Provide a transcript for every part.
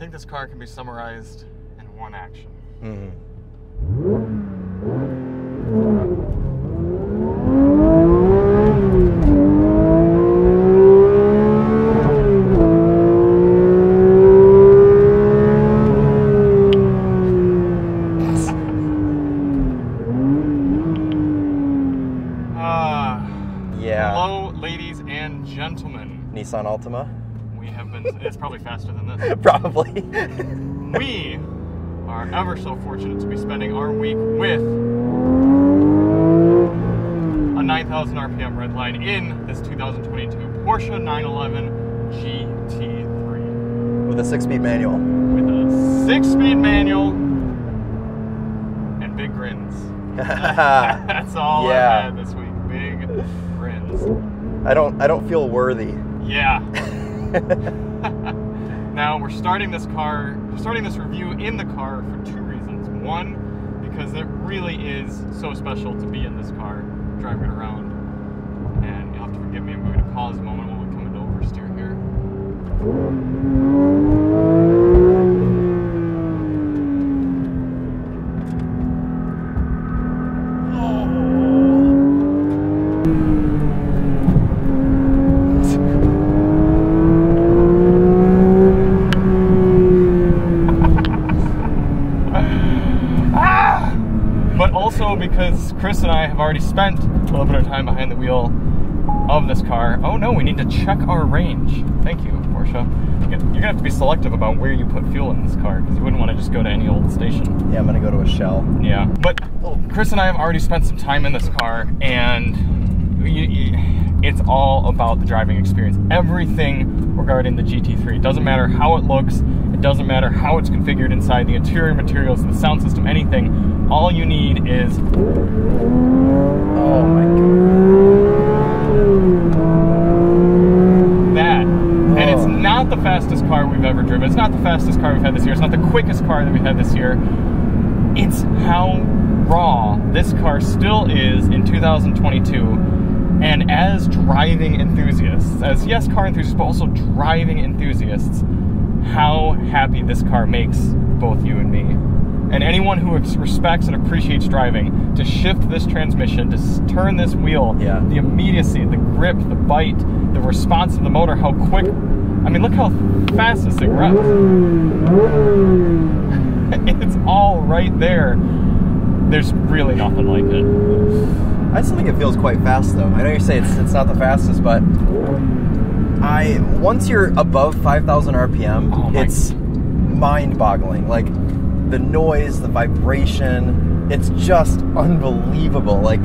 think this car can be summarized in one action. Mhm. Ah, Yeah. hello, ladies and gentlemen. Nissan Altima? We have been. It's probably faster than this. Probably. We are ever so fortunate to be spending our week with a 9,000 RPM red line in this 2022 Porsche 911 GT3 With a six speed manual. with a six-speed manual and big grins. That's all Yeah. I've had this week. Big grins. I don't I don't feel worthy. Yeah. Now we're starting this car, starting this review in the car for two reasons. One, because it really is so special to be in this car, driving it around. And you'll have to forgive me, I'm going to pause a moment while we come into oversteer here. But also because Chris and I have already spent a little bit of time behind the wheel of this car. Oh no, we need to check our range. Thank you, Porsche. You're gonna have to be selective about where you put fuel in this car because you wouldn't want to just go to any old station. Yeah, I'm gonna go to a shell. Yeah, but Chris and I have already spent some time in this car, and you, you, it's all about the driving experience. Everything regarding the GT3. It doesn't matter how it looks. It doesn't matter how it's configured inside the interior materials, the sound system, anything. All you need is Oh my god. It's not the fastest car we've ever driven. It's not the fastest car we've had this year. It's not the quickest car that we've had this year. It's how raw this car still is in 2022. And as driving enthusiasts, as yes, car enthusiasts, but also driving enthusiasts, how happy this car makes both you and me. And anyone who respects and appreciates driving, to shift this transmission, to turn this wheel, Yeah. the immediacy, the grip, the bite, the response of the motor, how quick. I mean, look how fast this thing runs. it's all right there. There's really nothing like it. I still think it feels quite fast though. I know you say it's it's not the fastest, but I once you're above 5,000 RPM, Oh it's mind-boggling. Like the noise, the vibration, it's just unbelievable. Like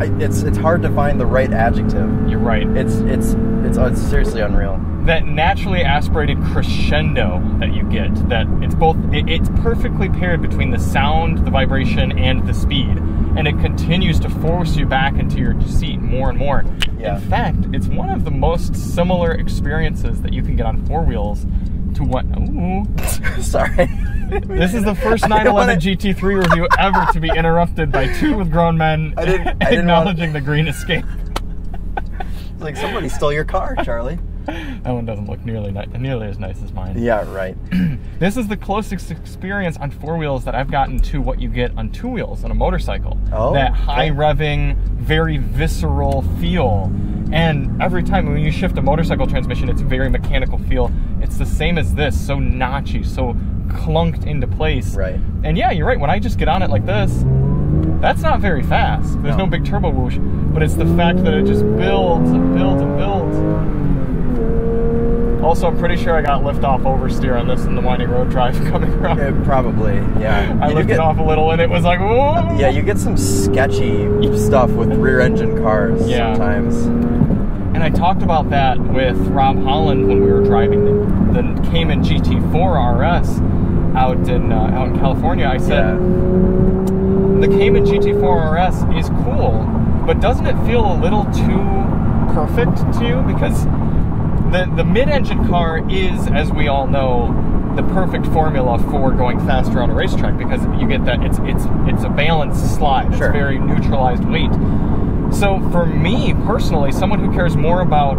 I, it's it's hard to find the right adjective. You're right. It's it's it's, it's seriously unreal. That naturally aspirated crescendo that you get that it's both it, it's perfectly paired between the sound the vibration and the speed and it continues to force you back into your seat more and more Yeah. in fact it's one of the most similar experiences that you can get on four wheels to what ooh, Sorry. this is the first 911 wanna- GT3 review ever to be interrupted by two with grown men I didn't- I didn't acknowledging the green escape It's like somebody stole your car, Charlie. That one doesn't look nearly ni- nearly as nice as mine Yeah, right. This is the closest experience on four wheels that I've gotten to what you get on two wheels on a motorcycle. Oh, that high okay. revving, very visceral feel. And every time when you shift a motorcycle transmission, it's very mechanical feel. It's the same as this, so notchy, so clunked into place. Right. And yeah, you're right. When I just get on it like this, that's not very fast. There's no, No. big turbo whoosh, but it's the fact that it just builds and builds and builds. Also, I'm pretty sure I got lift off oversteer on this in the winding road drive coming around. Uh, probably, yeah. I You lifted get- off a little and it was like, whoa. Yeah, you get some sketchy stuff with rear engine cars Yeah. sometimes. And I talked about that with Rob Holland when we were driving the, the Cayman GT4 RS out in uh, out in California. I said Yeah. the Cayman GT4 RS is cool, but doesn't it feel a little too perfect to you? Because the the mid-engine car is, as we all know, the perfect formula for going faster on a racetrack because you get that it's it's it's a balanced slide. It's very neutralized weight. So for me personally, someone who cares more about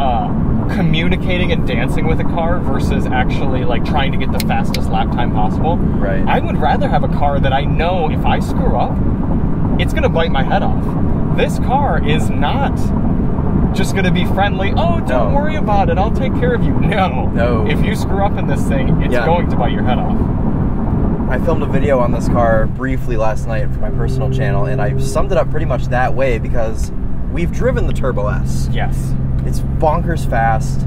uh, communicating and dancing with a car versus actually like trying to get the fastest lap time possible. Right. I would rather have a car that I know if I screw up, it's gonna bite my head off. This car is not just gonna be friendly. Oh, don't No. worry about it. I'll take care of you. No. No. If you screw up in this thing, it's Yeah. going to bite your head off. I filmed a video on this car briefly last night for my personal channel, and I summed it up pretty much that way because we've driven the Turbo S. Yes. It's bonkers fast,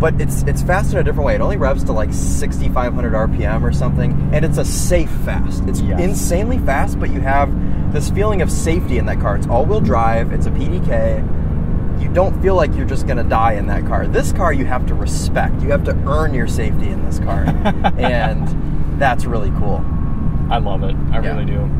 but it's it's fast in a different way. It only revs to like 6,500 RPM or something, and it's a safe fast. It's Yes. insanely fast, but you have this feeling of safety in that car. It's all-wheel drive. It's a PDK. You don't feel like you're just gonna die in that car. This car you have to respect. You have to earn your safety in this car, and that's really cool. I love it. I Yeah. really do.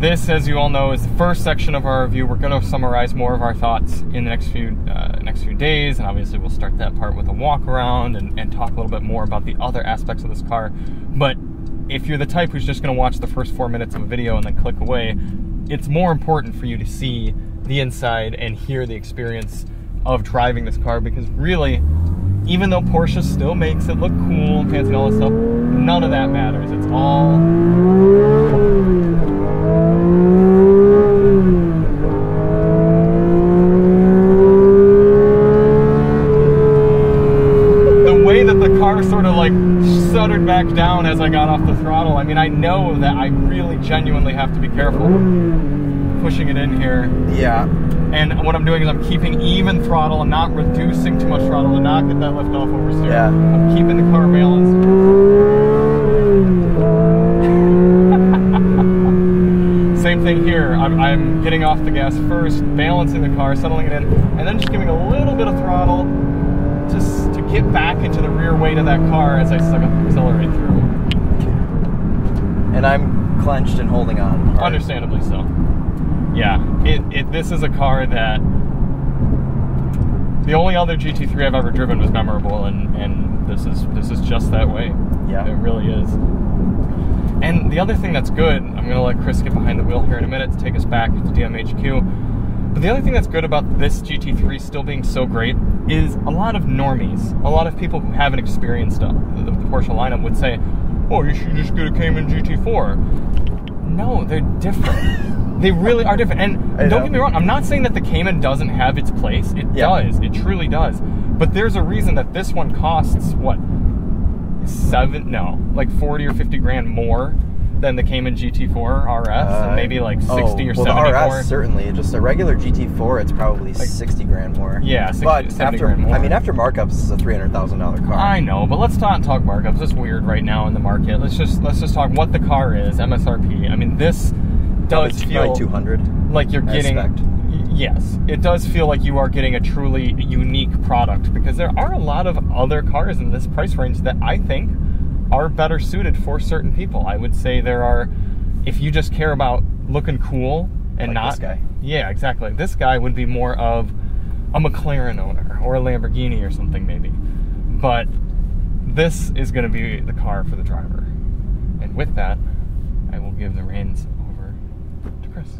This, as you all know, is the first section of our review. We're going to summarize more of our thoughts in the next few uh, next few days, and obviously we'll start that part with a walk around and, and talk a little bit more about the other aspects of this car. But if you're the type who's just going to watch the first four minutes of a video and then click away, it's more important for you to see the inside and hear the experience of driving this car because really, even though Porsche still makes it look cool, fancy, and all this stuff, none of that matters. It's all the way that the car sort of like stuttered back down as I got off the throttle. I mean, I know that I really genuinely have to be careful pushing it in here. Yeah, And what I'm doing is I'm keeping even throttle. I'm not reducing too much throttle to not get that lift off oversteer. Yeah. I'm keeping the car balanced. Same thing here. I'm, I'm getting off the gas first, balancing the car, settling it in, and then just giving a little bit of throttle just to get back into the rear weight of that car as I accelerate through. and I'm clenched and holding on. Understandably so. Yeah, it, it this is a car that the only other GT3 I've ever driven was memorable, and and this is this is just that way. Yeah. it really is. And the other thing that's good, I'm gonna let Chris get behind the wheel here in a minute to take us back to DMHQ. But the other thing that's good about this GT3 still being so great is a lot of normies, a lot of people who haven't experienced the, the Porsche lineup would say, "Oh, you should just get a Cayman GT4." No, they're different. they really are different. And I don't know. get me wrong, I'm not saying that the Cayman doesn't have its place. It Yeah. does. It truly does. But there's a reason that this one costs what? Seven? No, like 40 or 50 grand more than the Cayman GT4 RS, Uh, and maybe like 60 oh, or well, 70 the RS more. certainly. Just a regular GT4, it's probably Like- 60 grand more. Yeah, 60 but 70 after grand more. I mean, after markups, it's a three hundred thousand dollar car. I know, but let's not talk markups. It's weird right now in the market. Let's just let's just talk what the car is, MSRP. I mean, this does feel. like two hundred. like you're getting yes. It does feel like you are getting a truly unique product because there are a lot of other cars in this price range that i think are better suited for certain people. I would say there are if you just care about looking cool and Like not this guy. yeah exactly. This guy would be more of a mclaren owner or a lamborghini or something maybe. But this is going to be the car for the driver. And with that i will give the reins over to chris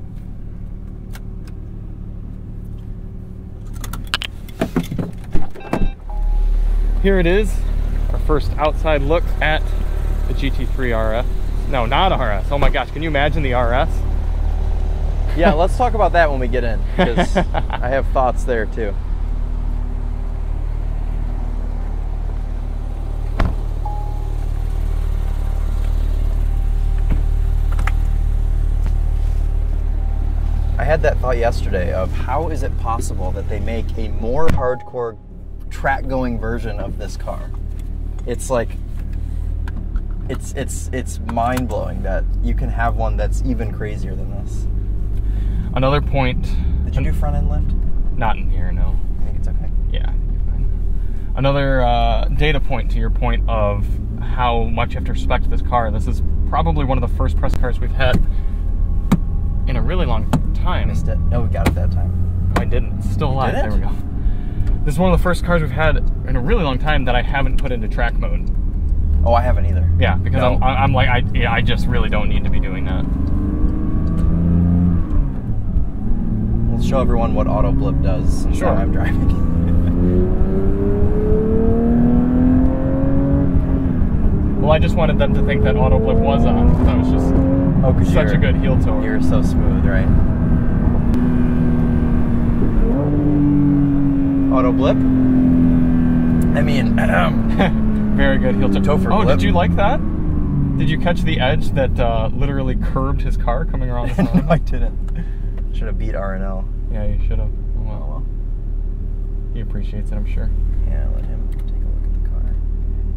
Here it is, our first outside look at the GT3 RS. No, not RS. Oh my gosh, can you imagine the RS? Yeah, let's talk about that when we get in because I have thoughts there too. I had that thought yesterday of how is it possible that they make a more hardcore track going version of this car? It's like it's it's it's mind blowing that you can have one that's even crazier than this. Another point. Did you do front end lift? Not in here, no. I think it's okay. Yeah. I think you're fine. Another uh, data point to your point of how much you have to respect this car. This is probably one of the first press cars we've had in a really long time. Missed it. No, we got it that time. I didn't. It's still alive. didn't? There we go. This is one of the first cars we've had in a really long time that I haven't put into track mode. Oh, I haven't either. Yeah, because no. I'm, I'm, like, I, yeah, I just really don't need to be doing that. We'll show everyone what auto blip does. Sure. I'm driving. well, I just wanted them to think that auto blip was on. That was just oh, such a good heel toe. You're so smooth, right? Auto blip. I mean, Very good heel. Toe for oh, blip. did you like that? Did you catch the edge that uh, literally curbed his car coming around the no, corner? I didn't. Should have beat RNL. yeah, you should have. Oh, Oh well. well. He appreciates it, I'm sure. Yeah, let him take a look at the car.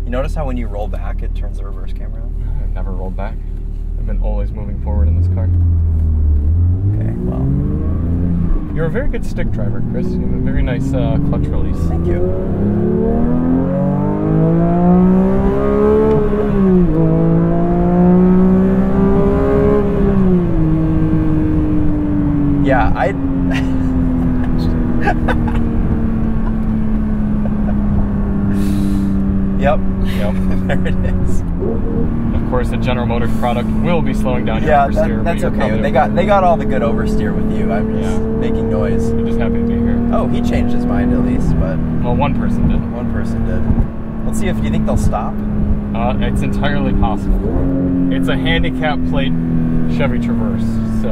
You notice how when you roll back, it turns the reverse camera on? I've never rolled back. I've been always moving forward in this car. Okay, well, You're a very good stick driver, Chris. You have a very nice uh, clutch release. thank you. Yeah, I. yep. Yep. there it is. Of course, a General Motors product will be slowing down your Yeah, oversteer. that, that's okay. They got they got all the good oversteer with you. I'm just Yeah. making noise. You're just happy to be here. Oh, he changed his mind at least, but Well, one person did. one person did. Let's see if you think they'll stop. Uh, it's entirely possible. It's a handicap plate Chevy Traverse, so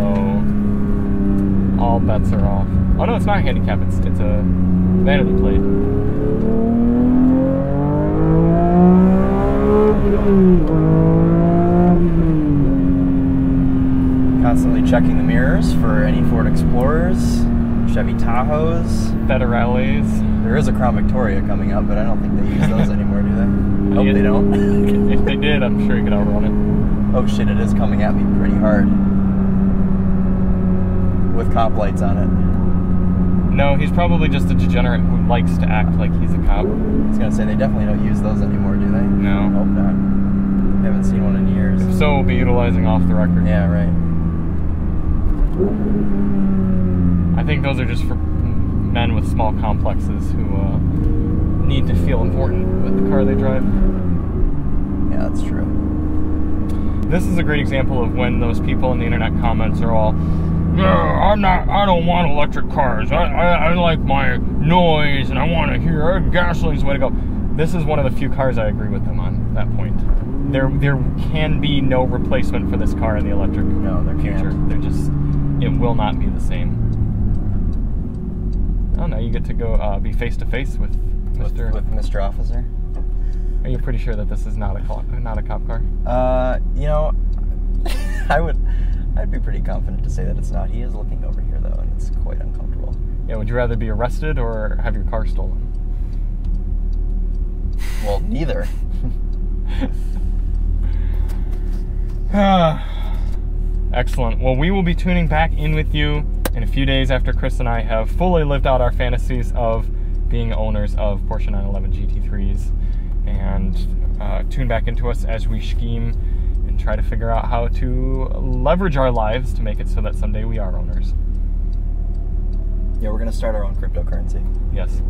all bets are off. Oh no, it's not a handicap. It's it's a vanity plate. Constantly checking the mirrors for any Ford Explorers, Chevy Tahoes. Federales. There is a Crown Victoria coming up, but I don't think they use those anymore, do they? Hope Yeah. they don't. if they did, I'm sure you could outrun it. oh shit, it is coming at me pretty hard. With cop lights on it. No, he's probably just a degenerate who likes to act like he's a cop. I was gonna say they definitely don't use those anymore, do they? No. Hope not. Haven't seen one in years. If so, we'll be utilizing off the record. Yeah, right. I think those are just for men with small complexes who uh, need to feel important with the car they drive. Yeah, that's true. This is a great example of when those people in the internet comments are all, "Yeah, I'm not. I don't want electric cars. I, I, I like my noise, and I want to hear gasoline's the way to go." This is one of the few cars I agree with them on that point. There, there can be no replacement for this car in the electric No, there future. can't. There just, it will not be the same. Oh, now you get to go uh, be face to face with With, Mr. with Mr. Officer. Are you pretty sure that this is not a cop, not a cop car? Uh, you know, I would, I'd be pretty confident to say that it's not. He is looking over here though, and it's quite uncomfortable. Yeah. Would you rather be arrested or have your car stolen? Well, neither. Excellent. Well, we will be tuning back in with you in a few days after Chris and I have fully lived out our fantasies of being owners of Porsche 911 GT3s and uh, tune back into us as we scheme and try to figure out how to leverage our lives to make it so that someday we are owners. Yeah, we're gonna start our own cryptocurrency. Yes.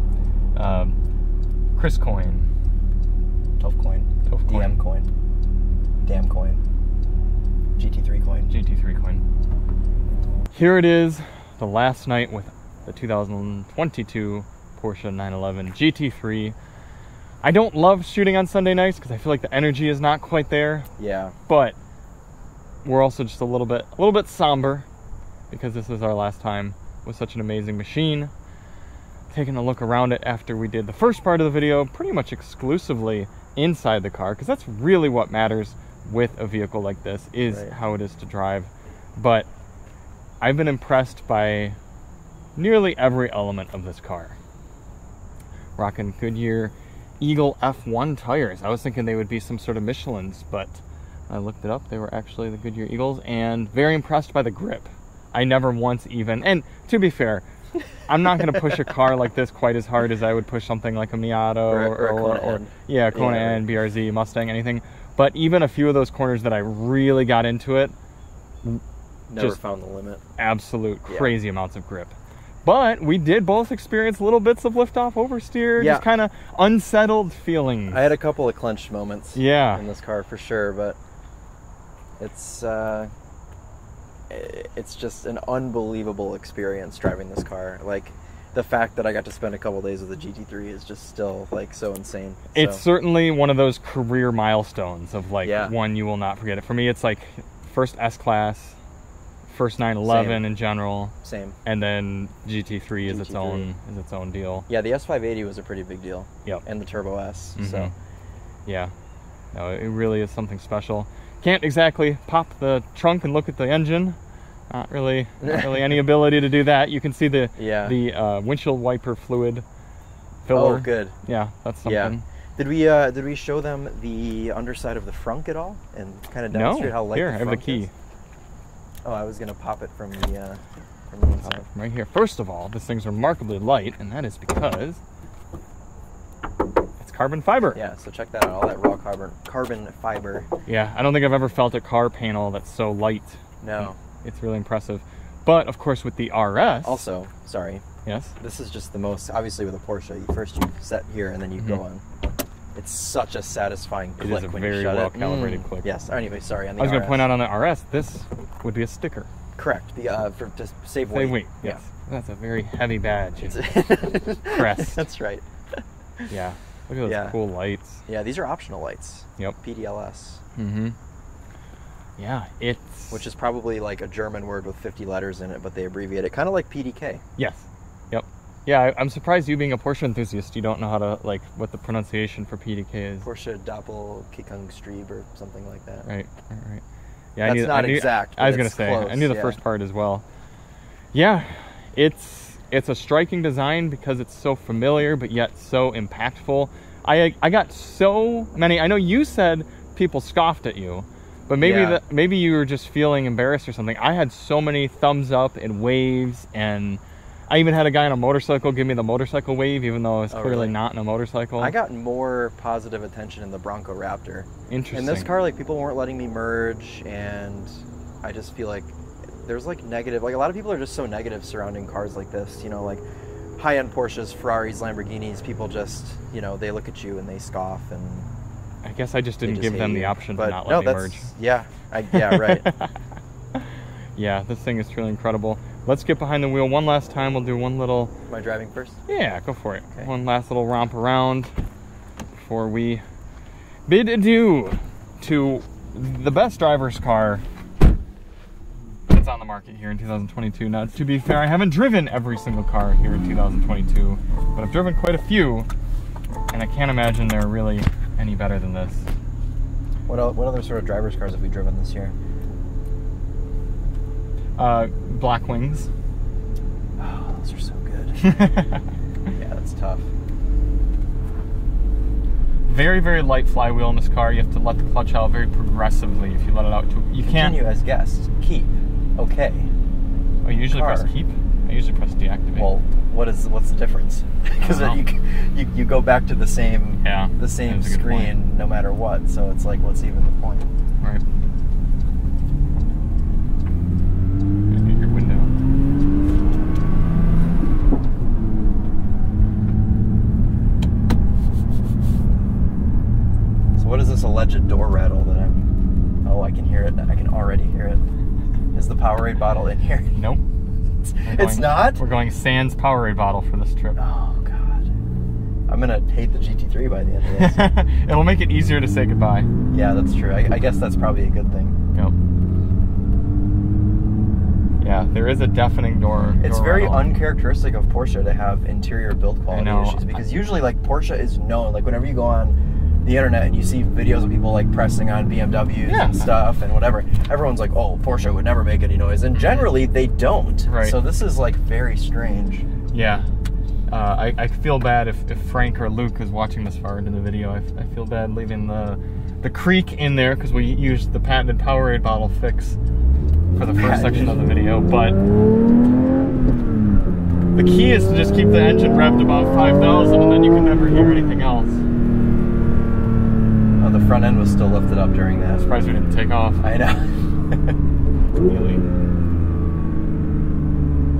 Um, Chris Coin. Toph coin. Toph coin. DM coin. Damn coin. GT3 coin. GT3 coin. Here it is, the last night with the 2022 Porsche 911 GT3. I don't love shooting on Sunday nights because I feel like the energy is not quite there, Yeah. but we're also just a little bit a little bit somber because this is our last time with such an amazing machine. Taking a look around it after we did the first part of the video pretty much exclusively inside the car because that's really what matters with a vehicle like this is Right. how it is to drive. But I've been impressed by nearly every element of this car. Rocking Goodyear Eagle F1 tires. I was thinking they would be some sort of Michelin's, but I looked it up. They were actually the Goodyear Eagles, and very impressed by the grip. I never once even, and to be fair, I'm not going to push a car like this quite as hard as I would push something like a Miata Or or, or or, or- yeah, Kona Yeah, N, BRZ, Mustang, anything. But even a few of those corners that I really got into it, Never Just- found the limit. absolute Yeah. crazy amounts of grip. But we did both experience little bits of liftoff oversteer, Yeah. just kind of unsettled feelings. I had a couple of clenched moments. Yeah. In this car for sure, but it's uh, it's just an unbelievable experience driving this car. Like the fact that I got to spend a couple days with the GT3 is just still like so insane. It's certainly one of those career milestones of like Yeah. one you will not forget it. For me, it's like first S class, first 911 Same. in general, same. and then GT3 is its GT3. own is its own deal. Yeah, the S580 was a pretty big deal, Yep. and the Turbo S. So Mhm. Yeah. No, it really is something special. Can't exactly pop the trunk and look at the engine. Not really, not really any ability to do that. You can see the Yeah. the uh, windshield wiper fluid filler. oh, good. Yeah, that's something. Yeah. Did we uh, did we show them the underside of the frunk at all and kind of demonstrate No. how light Here, the I have the key. is? Oh, I was gonna pop it from the uh, from the Uh, inside. from right here. First of all, this thing's remarkably light, and that is because it's carbon fiber. Yeah, so check that out. All that raw carbon carbon fiber. Yeah, I don't think I've ever felt a car panel that's so light. No. It's really impressive. But of course, with the RS, Also, sorry, yes, this is just the most obviously with a Porsche. You first you set here and then you go Mhm. on. It's such a satisfying It is click a when very you shut it. well-calibrated Mm. click. Yes. Anyway, sorry. On the I was going to point out on the RS, this would be a sticker. Correct. The uh, for to save weight. Same weight. Yes, that's a very heavy badge. It's Crest. That's right. yeah, look at those Yeah. cool lights. Yeah, these are optional lights. Yep. PDLS, Mm-hmm. Yeah, it's which is probably like a German word with 50 letters in it, but they abbreviate it, kind of like PDK. yes, yep. Yeah, I, I'm surprised you being a Porsche enthusiast, you don't know how to like what the pronunciation for PDK is. Porsche Doppelkickungstrebe or something like that. Right, right, right. Yeah, I That's knew, not I knew, exact, I was gonna say I knew the yeah. first part as well. Yeah, it's it's a striking design because it's so familiar but yet so impactful. I I got so many. I know you said people scoffed at you, but maybe Yeah. that maybe you were just feeling embarrassed or something. I had so many thumbs up and waves and. I even had a guy on a motorcycle give me the motorcycle wave, even though I was Oh, clearly really? not in a motorcycle. I got more positive attention in the Bronco Raptor. interesting. In this car, like people weren't letting me merge, and I just feel like there's like negative. Like a lot of people are just so negative surrounding cars like this. You know, like high-end Porsches, Ferraris, Lamborghinis. People just, you know, they look at you and they scoff and I guess I just didn't just give them hate the option but to not no, let me merge. yeah, I, yeah, right. Yeah, this thing is truly incredible. Let's get behind the wheel one last time. We'll do one little, Am I driving first? yeah, go for it. Okay. One last little romp around before we bid adieu to the best driver's car that's on the market here in 2022. Now, to be fair, I haven't driven every single car here in 2022, but I've driven quite a few, and I can't imagine they're really any better than this. What el- what other sort of driver's cars have we driven this year? Uh, Blackwings. Oh, those are so good. yeah, that's tough. very very light flywheel in this car. You have to let the clutch out very progressively if you let it out. To, you can't. Continue as guest. Keep. Okay. Oh, you usually press keep. Usually press deactivate. Well, what is what's the difference? Because you, you you go back to the same Yeah, the same that's a good screen no matter what. So it's like, what's even the point? right. Gotta your window. So what is this alleged door rattle that I'm? Oh, I can hear it. I can already hear it. Is the Powerade bottle in here? Nope. We're It's going- not. We're going Sans Powerade bottle for this trip. Oh God. I'm gonna hate the GT3 by the end of this. It'll make it easier to say goodbye. yeah, that's true. I, I guess that's probably a good thing. Yep. Yeah, there is a deafening door. It's door very rattle. uncharacteristic of Porsche to have interior build quality issues because usually like Porsche is known like whenever you go on the internet and you see videos of people like pressing on BMWs Yeah. and stuff and whatever everyone's like oh Porsche would never make any noise and generally they don't Right. so this is like very strange Yeah. Uh, I, I feel bad if, if Frank or Luke is watching this far into the video. I, I feel bad leaving the the creak in there because we used the patented Powerade bottle fix for the first section of the video. But the key is to just keep the engine revved about 5,000 and then you can never hear anything else. Front end was still lifted up during that Surprised we didn't take off. I know Really.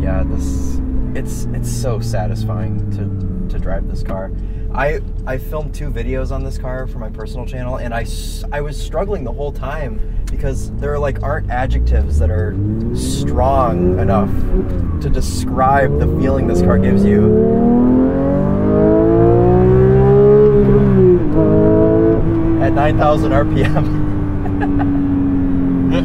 yeah this it's it's so satisfying to to drive this car I I filmed two videos on this car for my personal channel, and I I was struggling the whole time because there are like aren't adjectives that are strong enough to describe the feeling this car gives you. At 9,000 RPM.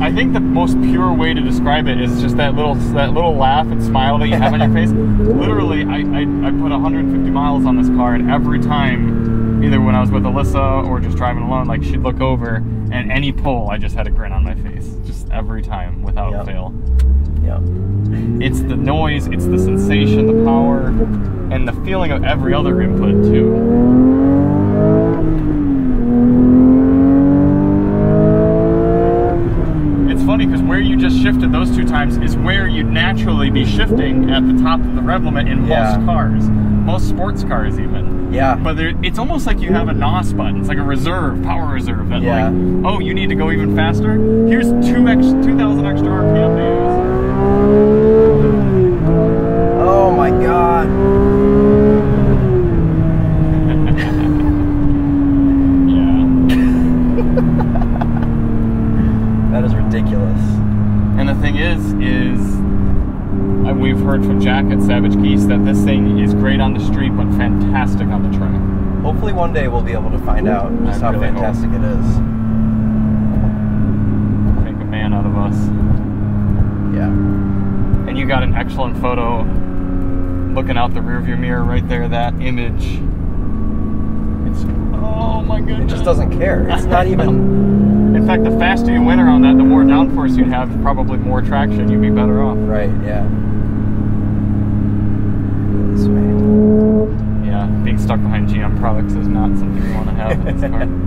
I think the most pure way to describe it is just that little that little laugh and smile that you have on your face. Literally, I, I, I put 150 miles on this car, and every time, either when I was with Alyssa or just driving alone, like she'd look over, and any pull, I just had a grin on my face, just every time without Yep. fail. yeah. It's the noise, it's the sensation, the power, and the feeling of every other input too. It's funny because where you just shifted those two times is where you'd naturally be shifting at the top of the rev limit in Yeah. most cars, most sports cars even. Yeah. But there, it's almost like you have a NOS button. It's like a reserve, power reserve. That Yeah. like, oh, you need to go even faster. Here's two ex, two thousand extra RPM to Oh my god. use. Yeah. That is ridiculous. And the thing is, is uh, we've heard from Jack at Savage Geese that this thing is great on the street, but fantastic on the track. Hopefully one day we'll be able to find out just I how really hope. fantastic it is. Make a man out of us. Yeah. And you got an excellent photo looking out the rearview mirror right there. That image. It's oh my It just doesn't care. It's not even In fact, the faster you went around that, the more downforce you'd have, probably more traction. You'd be better off. right, yeah. This way. Yeah, being stuck behind GM products is not something you want to have in this car.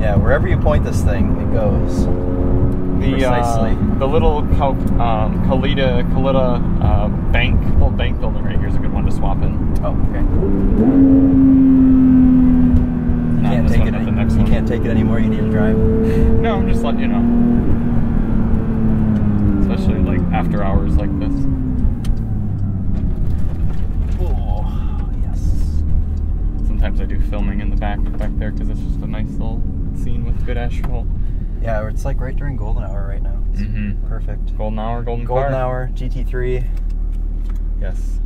Yeah, wherever you point this thing, it goes. The Precisely. uh, the little Cal- um, Kalita Kalita uh, bank little bank building right here is a good one to swap in. Oh, okay. You Not can't take it. but the any- next you one. can't take it anymore. You need to drive. No, I'm just letting you know. Especially like after hours like this. Oh, yes. Sometimes I do filming in the back back there because it's just a nice little scene with good asphalt. Yeah, it's like right during golden hour right now. It's Mm-hmm. perfect. Golden hour, golden, Golden car. hour, GT3. Yes.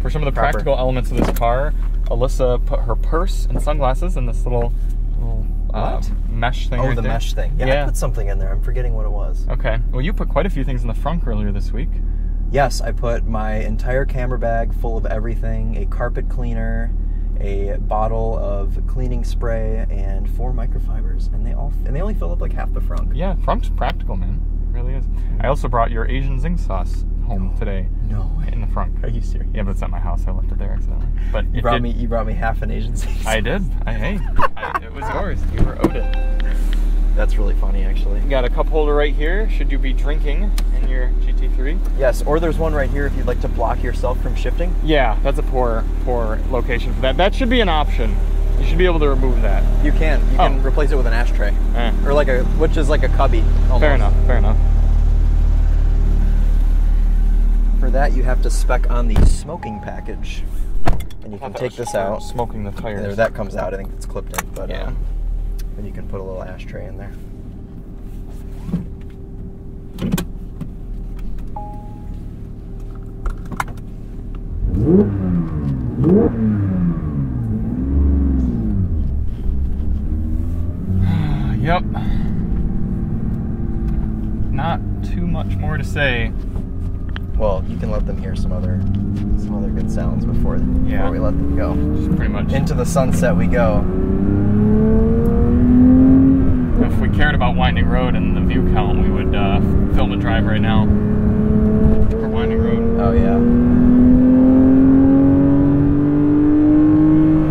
For some of the Proper. practical elements of this car, Alyssa put her purse and sunglasses in this little, little uh, What? mesh thing. Oh, right the there. mesh thing. Yeah, I Yeah. put something in there. I'm forgetting what it was. Okay. Well, you put quite a few things in the front earlier this week. Yes, I put my entire camera bag full of everything a carpet cleaner, a bottle of cleaning spray, and four microfibers. And they all and they only fill up like half the frunk. Yeah, front's practical, man. It really is. I also brought your Asian zing sauce home oh, today No way. in the front. Are you serious? Yeah, but it's at my house. I left it there accidentally. But You brought did- me you brought me half an Asian season. I did. I, hey, I, it was yours. You were owed it. That's really funny actually. You got a cup holder right here. Should you be drinking in your GT3? Yes, or there's one right here if you'd like to block yourself from shifting. Yeah, that's a poor, poor location for that. That should be an option. You should be able to remove that. You can. You can Oh. replace it with an ashtray. Eh, Or like a which is like a cubby. almost. fair enough. Fair enough. For that you have to spec on the smoking package. And you can take this out. Smoking the tires. There, that comes out. I think it's clipped in, but Yeah. um, then you can put a little ashtray in there. yep. Not too much more to say. Well, you can let them hear some other some other good sounds before Yeah. before we let them go. Just pretty much. Into the sunset we go. if we cared about Winding Road and the view count, we would uh, film a drive right now for Winding Road. Oh yeah.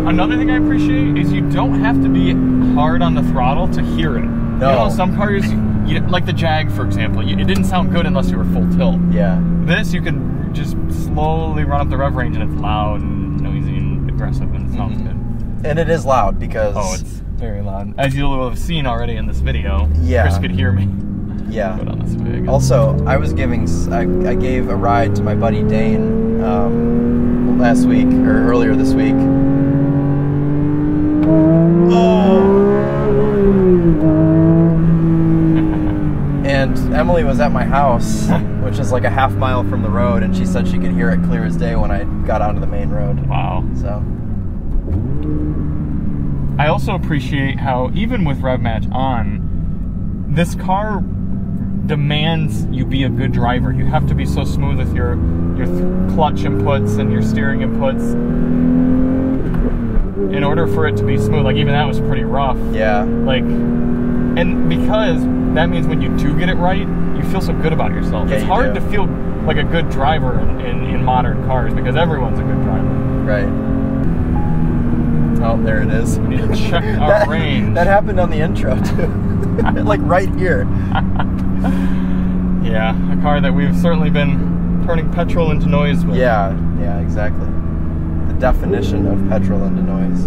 Another thing I appreciate is you don't have to be hard on the throttle to hear it. You No. know, some cars, you, like the Jag, for example, you, it didn't sound good unless you were full tilt. Yeah. This, you can just slowly run up the rev range and it's loud and noisy and aggressive and it sounds Mhm. good. And it is loud because Oh, it's very loud. As you'll have seen already in this video, Yeah. Chris could hear me. yeah. Put on this big. Also, I was giving, I gave a ride to my buddy Dane um, last week or earlier this week. And Emily was at my house, which is like a half mile from the road, and she said she could hear it clear as day when I got onto the main road. Wow. So, I also appreciate how even with rev match on, this car demands you be a good driver. You have to be so smooth with your your th- clutch inputs and your steering inputs in order for it to be smooth. Like even that was pretty rough. yeah. Like, and because that means when you do get it right, you feel so good about yourself. Yeah, it's you hard do. to feel like a good driver in, in, in modern cars because everyone's a good driver. Right. Oh, there it is. We need to check our that, range. That happened on the intro too. like right here. Yeah, a car that we've certainly been turning petrol into noise with. Yeah, yeah, exactly. The definition of petrol into noise.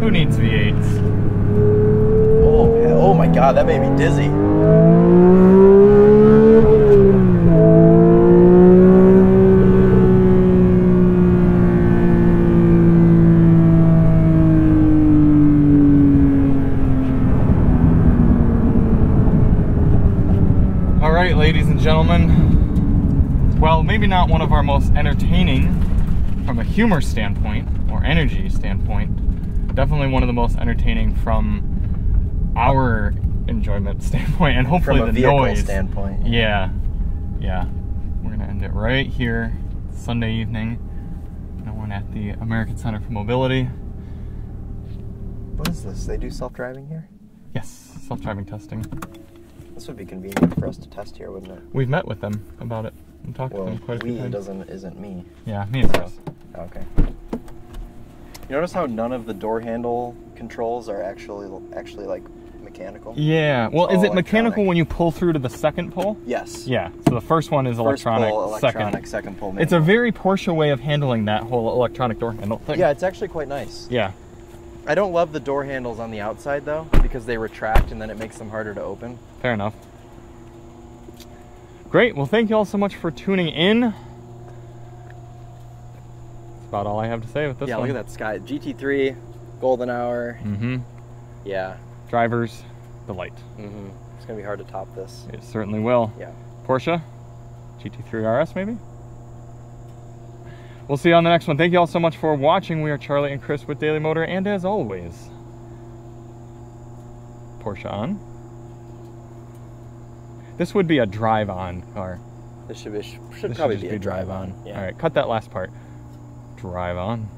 Who needs V8s? Oh, oh my god, that made me dizzy. All right, ladies and gentlemen. Well, maybe not one of our most entertaining from a humor standpoint or energy standpoint. Definitely one of the most entertaining from our enjoyment standpoint and hopefully From a the vehicle noise. standpoint. Yeah, yeah. We're gonna end it right here, Sunday evening. No one at the American Center for Mobility. What is this? They do self-driving here? Yes, self-driving testing. This would be convenient for us to test here, wouldn't it? We've met with them about it and talked Well, to them quite a we few times. doesn't isn't me. Yeah, me and Chris. Okay. You notice how none of the door handle controls are actually actually like mechanical? Yeah. Well, is it mechanical when you pull through to the second pull? Yes. Yeah. So the first one is First electronic. pull, electronic, second. second pull. It's a very Porsche way of handling that whole electronic door handle thing. Yeah, it's actually quite nice. Yeah. I don't love the door handles on the outside though, because they retract and then it makes them harder to open. Fair enough. Great. Well, thank you all so much for tuning in. That's about all I have to say with this one. yeah, one. look at that sky. GT3, golden hour. Mm-hmm. Yeah. Drivers, delight. Mm-hmm. It's gonna be hard to top this. It certainly will. Yeah. Porsche, GT3 RS maybe? We'll see you on the next one. Thank you all so much for watching. We are Charlie and Chris with Daily Motor, and as always, Porsche on. This would be a drive-on car. This should be should This should probably just be a drive on. Yeah. All right, cut that last part. Drive on.